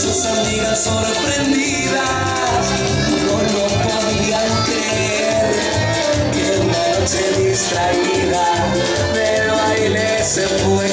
sus amigas sorprendidas. No lo podían creer. Que una noche distraída del baile se fue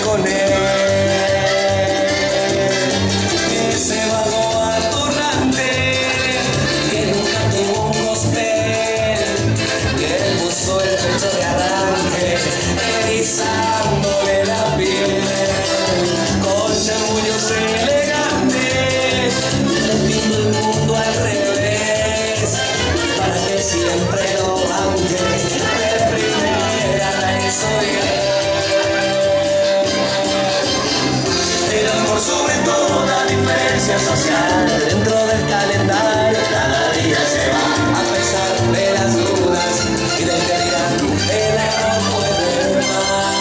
El amor sobre toda diferencia social. Dentro del calendario cada día se va. A pesar de las dudas y del que dirán el amor puede más.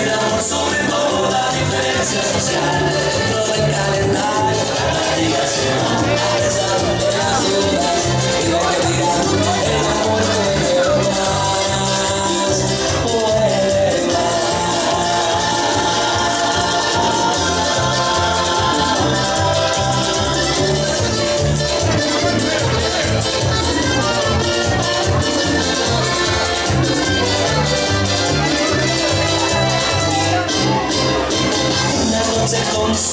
El amor sobre toda diferencia social. Selbst uns